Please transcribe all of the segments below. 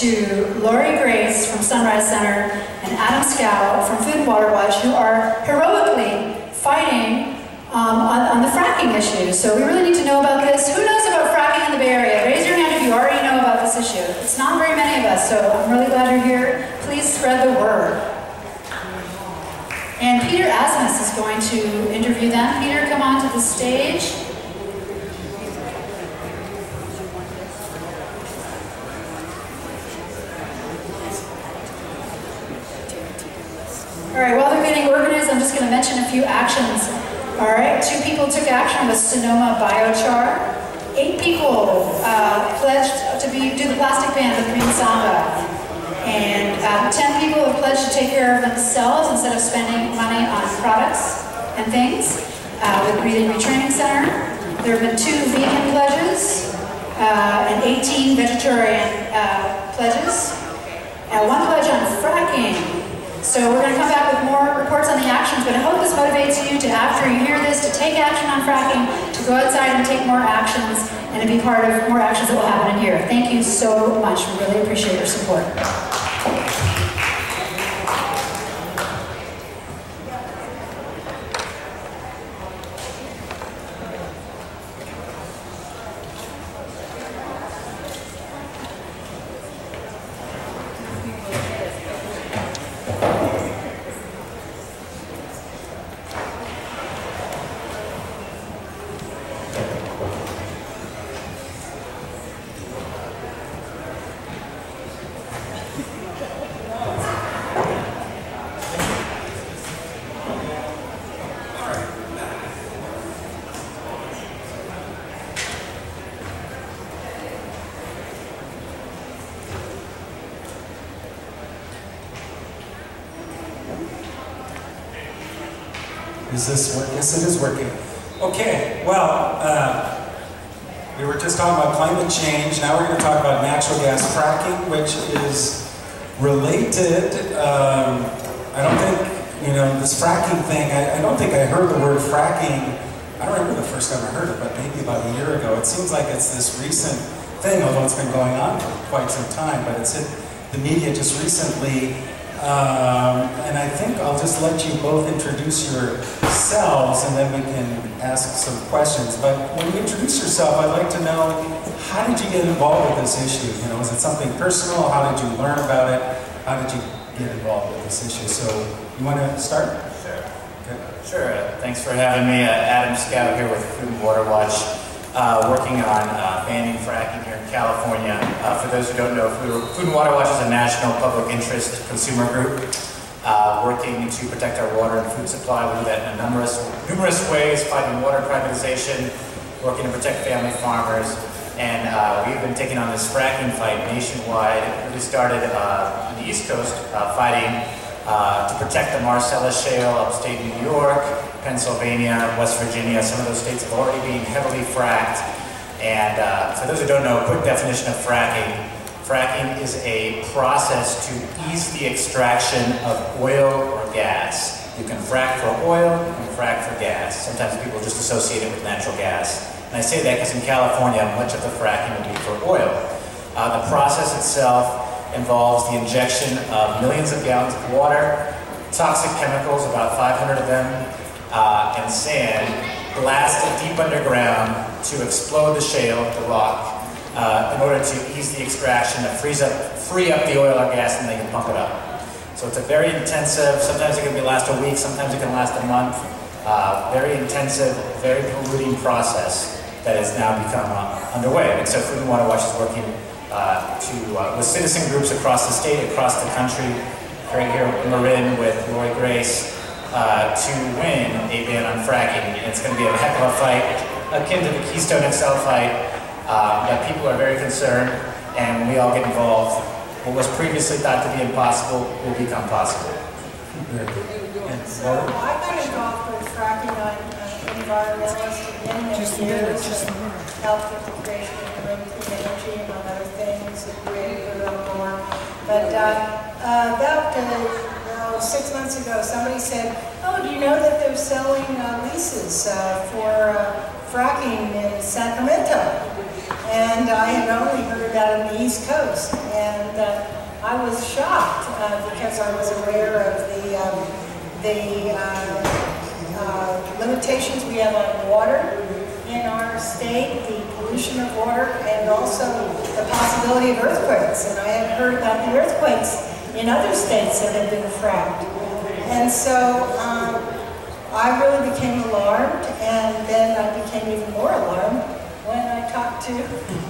to Lori Grace from Sunrise Center and Adam Scow from Food and Water Watch, who are heroically fighting um, on, on, the fracking issue. So we really need to know about this. Who knows about fracking in the Bay Area? Raise your hand if you already know about this issue. It's not very many of us, so I'm really glad you're here. Please spread the word. And Peter Asmus is going to interview them. Peter, come on to the stage. All while organized, I'm just going to mention a few actions. All right, two people took action with Sonoma Biochar. Eight people uh, pledged to be do the plastic ban with Green Sangha. And uh, 10 people have pledged to take care of themselves instead of spending money on products and things uh, with Breathing Retraining Center. There have been two vegan pledges uh, and 18 vegetarian uh, pledges. And one pledge on fracking. So we're going to come back with more reports on the actions, but I hope this motivates you to, after you hear this, to take action on fracking, to go outside and take more actions, and to be part of more actions that will happen in here. Thank you so much. We really appreciate your support. Is this working? Yes, it is working. Okay, well, uh, we were just talking about climate change. Now we're going to talk about natural gas fracking, which is related. Um, I don't think, you know, this fracking thing, I, I, don't think I heard the word fracking. I don't remember the first time I heard it, but maybe about a year ago. It seems like it's this recent thing, although it's been going on for quite some time, but it's hit the media just recently. Um, and I think I'll just let you both introduce yourselves and then we can ask some questions. But when you introduce yourself, I'd like to know, how did you get involved with this issue? You know, was it something personal? How did you learn about it? How did you get involved with this issue? So, you want to start? Sure. Okay. Sure. Uh, thanks for having me. Uh, Adam Scow here with Food and Water Watch, uh, working on uh, banning fracking here in California. Uh, for those who don't know, Food and Water Watch is a national public interest consumer group uh, working to protect our water and food supply. We do that in numerous, numerous ways, fighting water privatization, working to protect family farmers, and uh, we've been taking on this fracking fight nationwide. We started uh, on the East Coast uh, fighting uh, to protect the Marcellus Shale, upstate New York, Pennsylvania, West Virginia. Some of those states have already been heavily fracked. And uh, for those who don't know, a quick definition of fracking. Fracking is a process to ease the extraction of oil or gas. You can frack for oil, you can frack for gas. Sometimes people just associate it with natural gas. And I say that because in California, much of the fracking will be for oil. Uh, the process itself involves the injection of millions of gallons of water, toxic chemicals, about 500 of them, uh, and sand, blasted deep underground to explode the shale, the rock, uh, in order to ease the extraction, to freeze up, free up the oil or gas, and they can pump it up. So it's a very intensive, sometimes it can be last a week, sometimes it can last a month, uh, very intensive, very polluting process that has now become uh, underway. And so Food and Water Watch is working uh, to, uh, with citizen groups across the state, across the country, right here in Marin with Lori Grace, uh, to win a ban on fracking. It's going to be a heck of a fight, akin to the Keystone XL fight. Uh, that people are very concerned, and when we all get involved, what was previously thought to be impossible will become possible. So I got involved with fracking on uh, environmentalist beginning of years, helped with the creation of the Marin Clean Energy, among other things, and created a little more. But uh, uh, about uh, six months ago, somebody said, oh, do you know that they're selling uh, leases uh, for uh, fracking in Sacramento? And I had only heard about on the East Coast. And uh, I was shocked uh, because I was aware of the, um, the uh, limitations we have on water in our state, the pollution of water, and also the possibility of earthquakes. And I had heard about the earthquakes in other states that had been fracked. And so um, I really became alarmed, and then I became even more alarmed when I talked to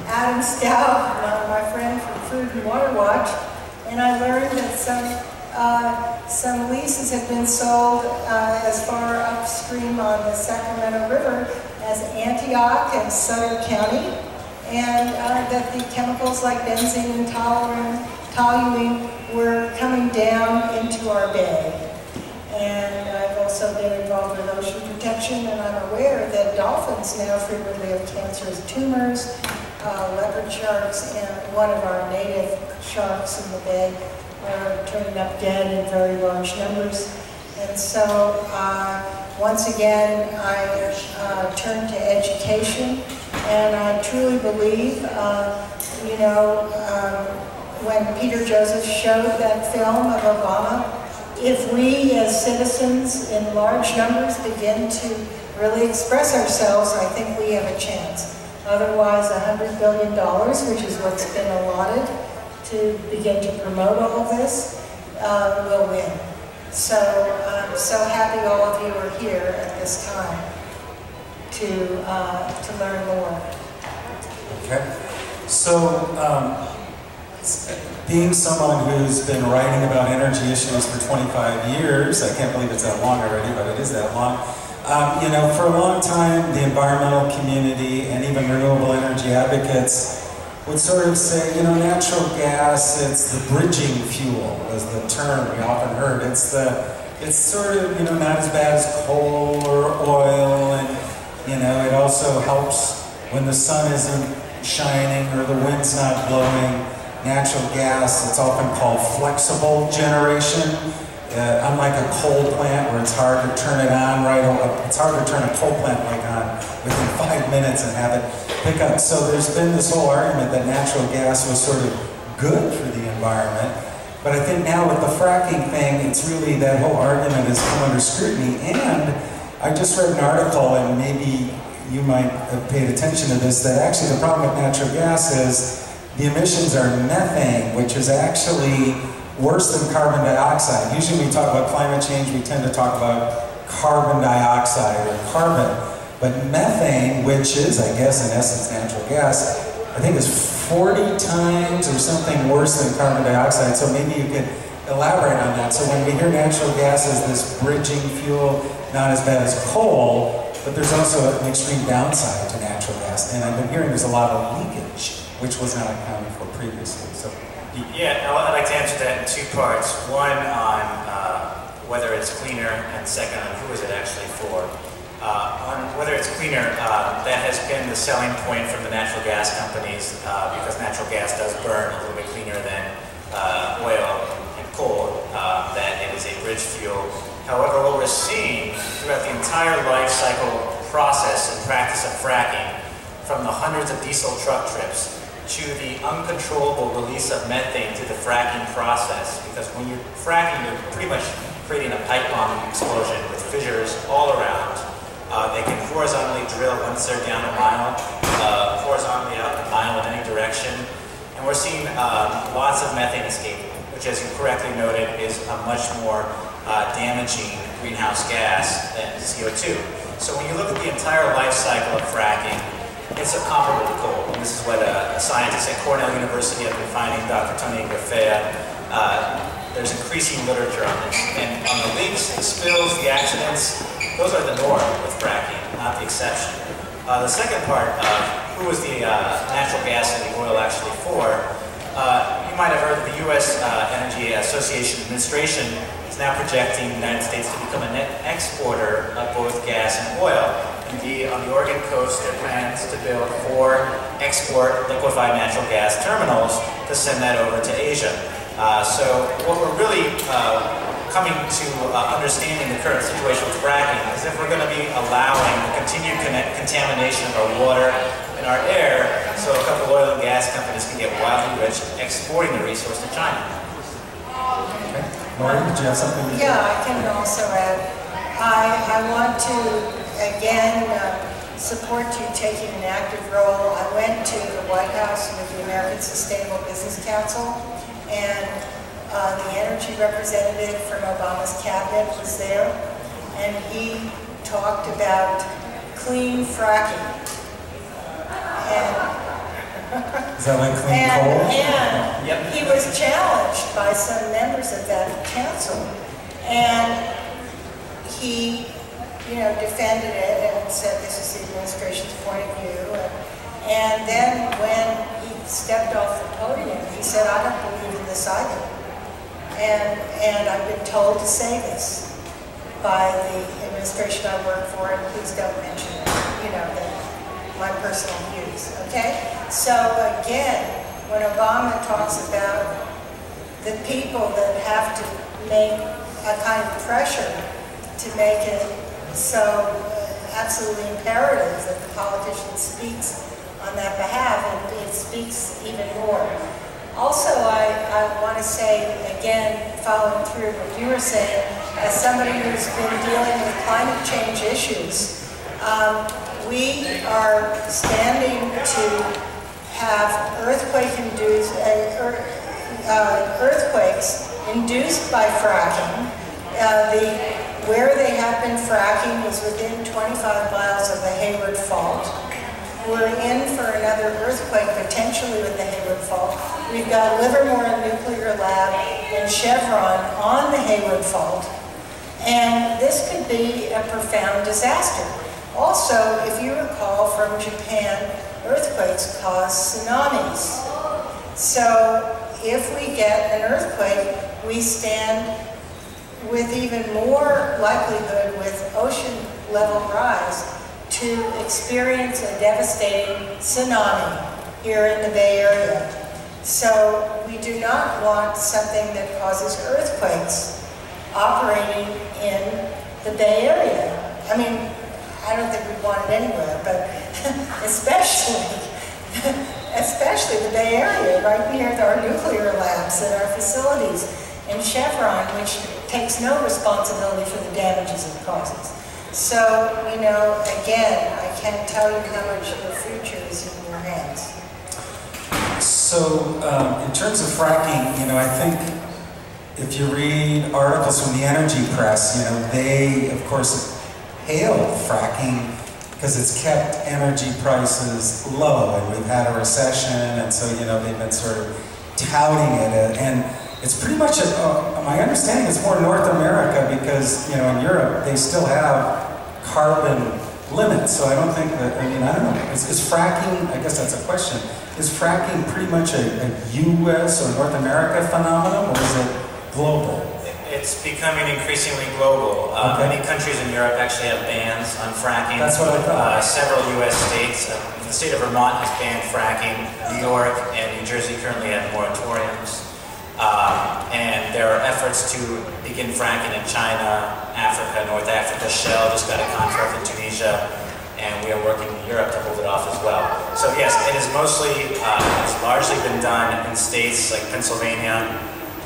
Adam Scow, uh, my friend from Food and Water Watch, and I learned that some uh, some leases have been sold uh, as far upstream on the Sacramento River as Antioch and Sutter County, and uh, that the chemicals like benzene and toluene, toluene were coming down into our bay. And I've also been involved with ocean protection, and I'm aware that dolphins now frequently have cancerous tumors, uh, leopard sharks, and one of our native sharks in the bay are turning up dead in very large numbers. And so, uh, once again, I uh, turn to education, and I truly believe, uh, you know, um, when Peter Joseph showed that film of Obama, if we as citizens in large numbers begin to really express ourselves, I think we have a chance. Otherwise, $100 billion, which is what's been allotted, to begin to promote all of this uh, will win. So I'm so happy all of you are here at this time to, uh, to learn more. Okay. So, um, being someone who's been writing about energy issues for 25 years, I can't believe it's that long already, but it is that long. Um, you know, for a long time, the environmental community and even renewable energy advocates would sort of say, you know, natural gas, it's the bridging fuel, was the term we often heard. It's the, it's sort of, you know, not as bad as coal or oil, and, you know, it also helps when the sun isn't shining or the wind's not blowing. Natural gas, it's often called flexible generation. Uh, unlike a coal plant where it's hard to turn it on right away, it's hard to turn a coal plant like on within five minutes and have it pick up. So there's been this whole argument that natural gas was sort of good for the environment. But I think now with the fracking thing, it's really that whole argument has come under scrutiny. And I just read an article, and maybe you might have paid attention to this, that actually the problem with natural gas is the emissions are methane, which is actually worse than carbon dioxide. Usually we talk about climate change, we tend to talk about carbon dioxide or carbon. But methane, which is, I guess, in essence, natural gas, I think is 40 times or something worse than carbon dioxide. So maybe you could elaborate on that. So when we hear natural gas as this bridging fuel, not as bad as coal, but there's also an extreme downside to natural gas. And I've been hearing there's a lot of leakage, which was not accounted for previously. So yeah, I'd like to answer that in two parts. One on uh, whether it's cleaner, and second on who is it actually for. Uh, on whether it's cleaner, uh, that has been the selling point from the natural gas companies uh, because natural gas does burn a little bit cleaner than uh, oil and coal, uh, that it is a bridge fuel. However, what we're seeing throughout the entire life cycle process and practice of fracking, from the hundreds of diesel truck trips to the uncontrollable release of methane through the fracking process. Because when you're fracking, you're pretty much creating a pipe bomb explosion with fissures all around. Uh, they can horizontally drill once they're down a mile, uh, horizontally out a mile in any direction. And we're seeing um, lots of methane escape, which as you correctly noted is a much more uh, damaging greenhouse gas than CO2. So when you look at the entire life cycle of fracking, it's a comparable to. And this is what a, a scientist at Cornell University has been finding, Dr. Tony Ingraffea. Uh, there's increasing literature on this. And on the leaks, the spills, the accidents, those are the norm with fracking, not the exception. Uh, the second part of who was the uh, natural gas and the oil actually for, uh, you might have heard the U.S. Uh, Energy Association Administration is now projecting the United States to become a net exporter of both gas and oil. Indeed, on the Oregon coast, there are plans to build four export liquefied natural gas terminals to send that over to Asia. Uh, so what we're really uh, coming to uh, understanding the current situation with fracking is if we're going to be allowing the continued contamination of our water and our air so a couple oil and gas companies can get wildly rich exporting the resource to China. Okay. Lauren, did you have something? Yeah, I can also add. I, I want to, again, uh, support you taking an active role. I went to the White House with the American Sustainable Business Council, and uh, the energy representative from Obama's cabinet was there, and he talked about clean fracking. And Is that like clean and, coal? And yep. he was challenged by some members of that council. And he you know, defended it and said this is the administration's point of view. And, then when he stepped off the podium, he said, I don't believe in this either. And, and I've been told to say this by the administration I work for, and please don't mention, you know, the, my personal views, okay? So again, when Obama talks about the people that have to make a kind of pressure to make it so uh, absolutely imperative that the politician speaks on that behalf, and it speaks even more. Also, I, I want to say, again, following through what you were saying, as somebody who's been dealing with climate change issues, um, we are standing to have earthquake-induced uh, uh, earthquakes induced by fracking. Uh, the where they have been fracking was within 25 miles of the Hayward Fault. We're in for another earthquake potentially with the Hayward Fault. We've got Livermore Nuclear Lab and Chevron on the Hayward Fault. And this could be a profound disaster. Also, if you recall from Japan, earthquakes cause tsunamis. So if we get an earthquake, we stand with even more likelihood with ocean level rise to experience a devastating tsunami here in the Bay Area. So we do not want something that causes earthquakes operating in the Bay Area. I mean, I don't think we'd want it anywhere, but especially, especially the Bay Area, right near our nuclear labs and our facilities, in Chevron, which takes no responsibility for the damages it causes. So, you know, again, I can't tell you how much the future is in your hands. So, um, in terms of fracking, you know, I think if you read articles from the energy press, you know, they, of course, hail fracking because it's kept energy prices low and we've had a recession and so, you know, they've been sort of touting it. And it's pretty much, a, uh, my understanding is more North America because, you know, in Europe, they still have carbon limits. So I don't think that, I mean, I don't know. Is, is fracking, I guess that's a question, is fracking pretty much a, a U.S. or North America phenomenon or is it global? It's becoming increasingly global. Uh, okay. Many countries in Europe actually have bans on fracking. That's what I thought. Uh, several U.S. states, uh, the state of Vermont has banned fracking. New York and New Jersey currently have moratoriums. Um, and there are efforts to begin fracking in China, Africa, North Africa. Shell just got a contract in Tunisia, and we are working in Europe to hold it off as well. So yes, it is mostly, uh, it's largely been done in states like Pennsylvania,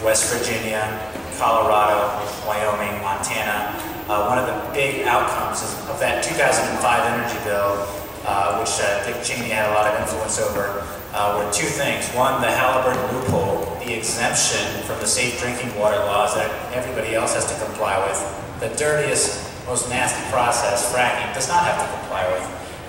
West Virginia, Colorado, Wyoming, Montana. Uh, one of the big outcomes of that 2005 energy bill, uh, which uh, Dick Cheney had a lot of influence over, uh, were two things. One, the Halliburton loophole, the exemption from the safe drinking water laws that everybody else has to comply with. The dirtiest, most nasty process, fracking, does not have to comply with.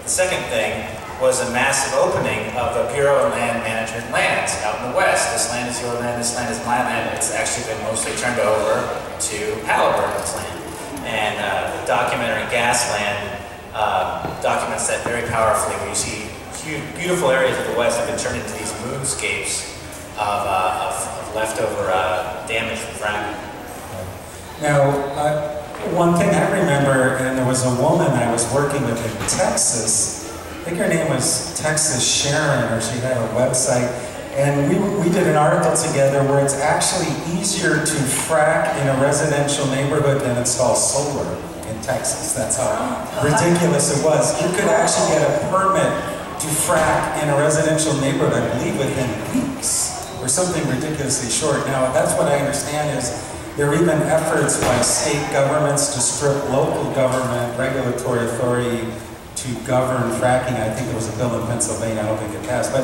The second thing was a massive opening of the Bureau of Land Management lands out in the west. This land is your land, this land is my land. It's actually been mostly turned over to Halliburton's land. And uh, the documentary Gasland uh, documents that very powerfully you see beautiful areas of the West have been turned into these moonscapes of, uh, of, of leftover uh, damage from fracking. Now, uh, one thing I remember, and there was a woman I was working with in Texas, I think her name was Texas Sharon, or she had a website, And we, we did an article together where it's actually easier to frack in a residential neighborhood than install solar in Texas. That's how ridiculous it was. You could actually get a permit to frack in a residential neighborhood, I believe, within weeks or something ridiculously short. Now, that's what I understand is there are even efforts by state governments to strip local government regulatory authority to govern fracking. I think there was a bill in Pennsylvania. I don't think it passed. But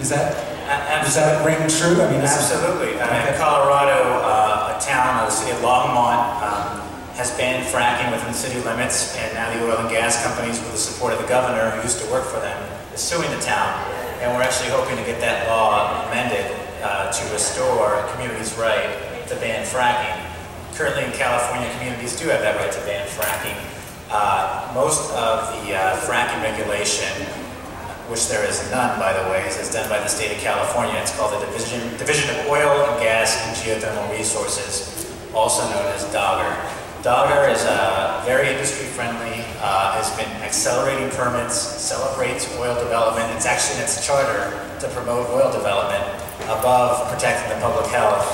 is that does that ring true? I mean, absolutely. Uh, in Colorado, uh, a town, the city of Longmont, um, has banned fracking within city limits, and now the oil and gas companies, with the support of the governor, who used to work for them, suing the town. And we're actually hoping to get that law amended uh, to restore a community's right to ban fracking. Currently in California, communities do have that right to ban fracking. Uh, most of the uh, fracking regulation which there is none, by the way, is done by the state of California. It's called the Division, Division of Oil and Gas and Geothermal Resources, also known as DOGGR. DOGGR is uh, very industry-friendly, uh, has been accelerating permits, celebrates oil development. It's actually in its charter to promote oil development above protecting the public health.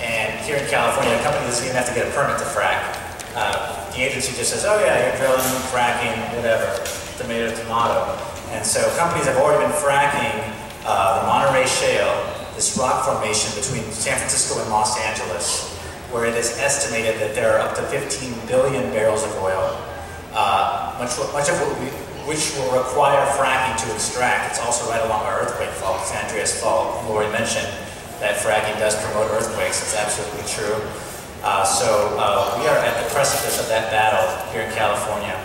And here in California, a company doesn't even have to get a permit to frack. Uh, the agency just says, oh yeah, you're drilling, fracking, whatever, tomato, tomato. And so companies have already been fracking uh, the Monterey Shale, this rock formation between San Francisco and Los Angeles, where it is estimated that there are up to 15 billion barrels of oil, uh, much, much of we, which will require fracking to extract. It's also right along our earthquake fault, San Andreas Fault. Lori mentioned that fracking does promote earthquakes. It's absolutely true. Uh, so uh, we are at the precipice of that battle here in California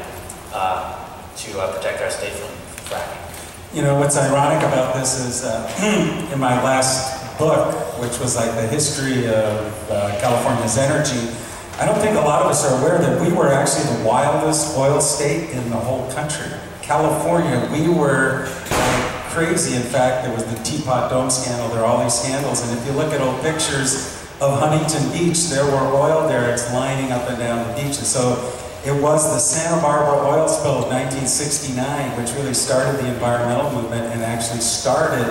uh, to uh, protect our state from fracking. you know, what's ironic about this is uh, in my last book, which was like the history of uh, California's energy, I don't think a lot of us are aware that we were actually the wildest oil state in the whole country. California, we were like crazy. In fact, there was the Teapot Dome scandal, there are all these scandals, and if you look at old pictures of Huntington Beach, there were oil derricks lining up and down the beaches. And so it was the Santa Barbara oil spill of 1969 which really started the environmental movement and actually started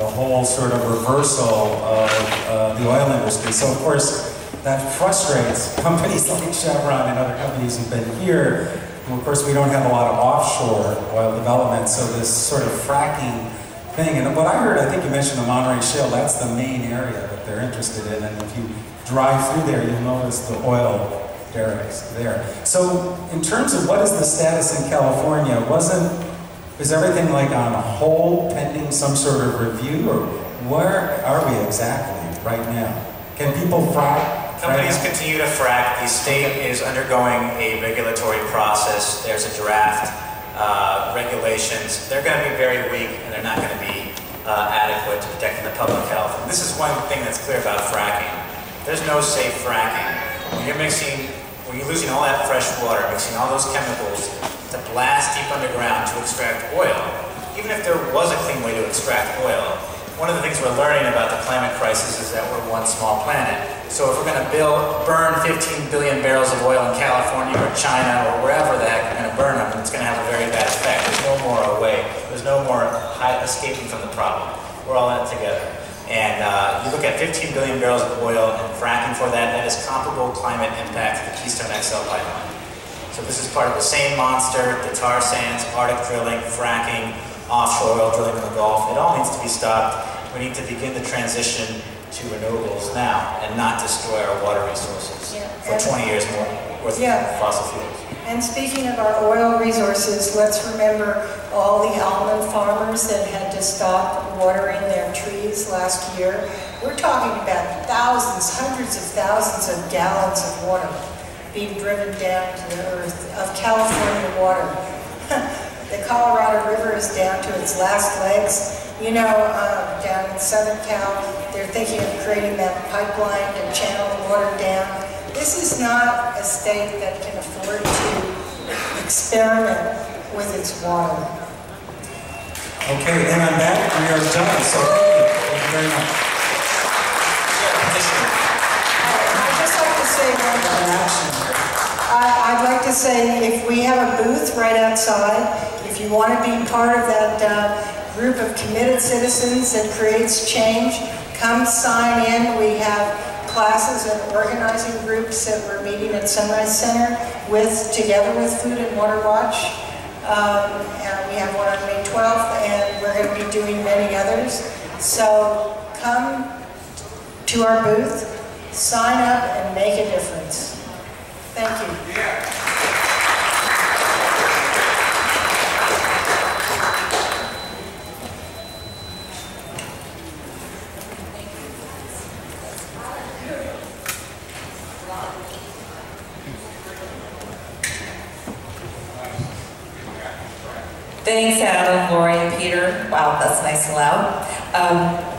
the whole sort of reversal of uh, the oil industry. So of course, that frustrates companies like Chevron and other companies who've been here. And of course, we don't have a lot of offshore oil development, so this sort of fracking thing. And what I heard, I think you mentioned the Monterey Shale, that's the main area that they're interested in. And if you drive through there, you'll notice the oil derricks there. So in terms of what is the status in California, wasn't, is everything like on hold pending some sort of review or where are we exactly right now? Can people frack? Companies frack? continue to frack. The state is undergoing a regulatory process. There's a draft uh, regulations. They're going to be very weak and they're not going to be uh, adequate to protecting the public health. And this is one thing that's clear about fracking. There's no safe fracking. When you're mixing when you're losing all that fresh water, mixing all those chemicals to blast deep underground to extract oil, even if there was a clean way to extract oil, one of the things we're learning about the climate crisis is that we're one small planet. So if we're going to build, burn 15 billion barrels of oil in California or China or wherever the heck we're going to burn them, it's going to have a very bad effect. There's no more away. There's no more escaping from the problem. We're all in it together. And uh, you look at 15 billion barrels of oil and fracking for that, that is comparable climate impact to the Keystone XL pipeline. So this is part of the same monster, the tar sands, Arctic drilling, fracking, offshore oil drilling in the Gulf. It all needs to be stopped. We need to begin the transition to renewables now and not destroy our water resources yeah. for 20 years more worth yeah. of fossil fuels. And speaking of our oil resources, let's remember all the almond farmers that had to stop watering their trees last year. We're talking about thousands, hundreds of thousands of gallons of water being driven down to the earth, of California water. the Colorado River is down to its last legs. You know, uh, down in Southern Cal, they're thinking of creating that pipeline to channel the water down. This is not a state that can afford to experiment with its water. Okay, and on that, we are done. So thank you. Thank you very much. I'd just like to say one thing. I'd like to say if we have a booth right outside, if you want to be part of that uh, group of committed citizens that creates change. Come sign in. We have classes and organizing groups that we're meeting at Sunrise Center with, together with Food and Water Watch. Um, and we have one on May 12th, and we're going to be doing many others. So come to our booth, sign up, and make a difference. Thank you. Thanks, Adam, Lori, and Peter. Wow, that's nice and loud. Um,